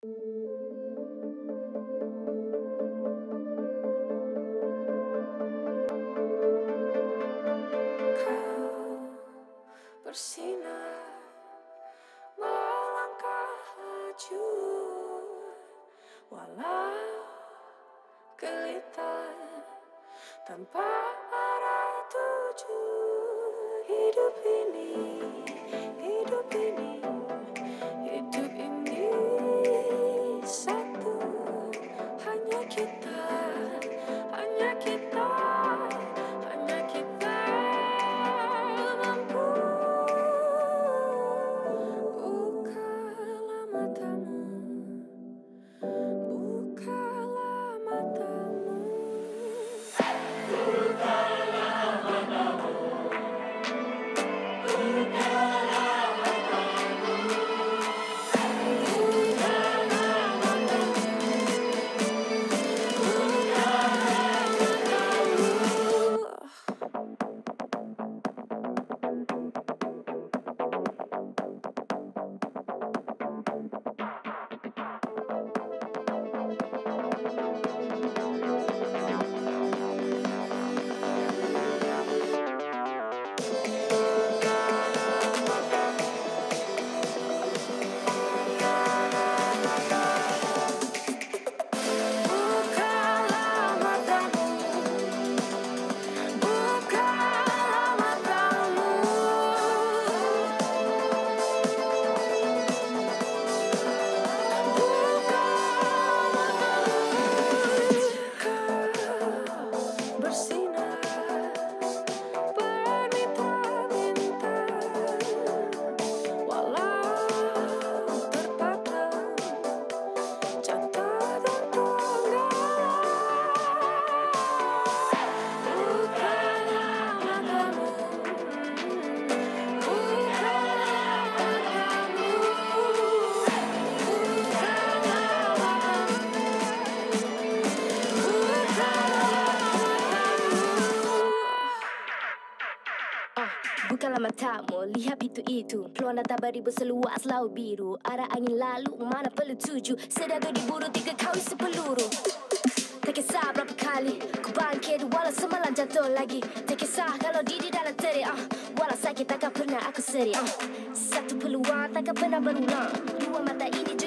Kau bersinar melangkah laju walau gelita tanpa arah tuju hidup ini matamu, lihat itu-itu Peluang datang beribu seluas laut biru. Arah angin lalu, mana perlu tuju. Sedang tu diburu tiga kali sepeluru Tak kisah berapa kali Ku bangkit walau semalam jatuh lagi. Tak kisah kalau diri dalam terik ah. Walau sakit takkan pernah aku sedih ah. Satu peluang takkan pernah berulang. Dua mata ini